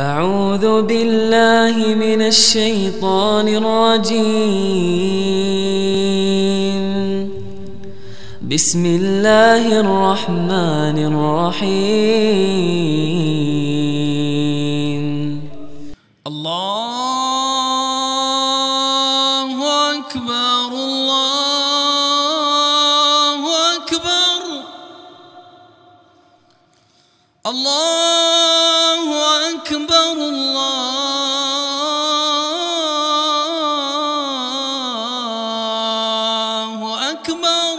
أعوذ بالله من الشيطان الرجيم. بسم الله الرحمن الرحيم. الله أكبر الله أكبر. الله أكبر الله أكبر.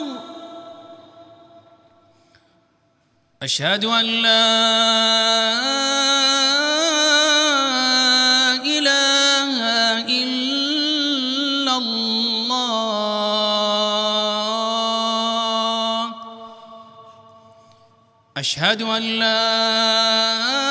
أشهد أن لا أشهد أن لا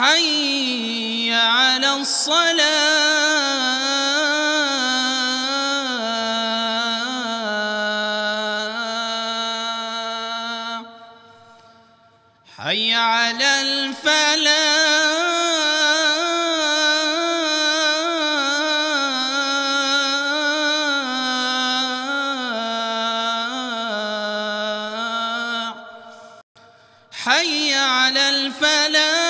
حي على الصلاة. حي على الفلاح. حي على الفلاح.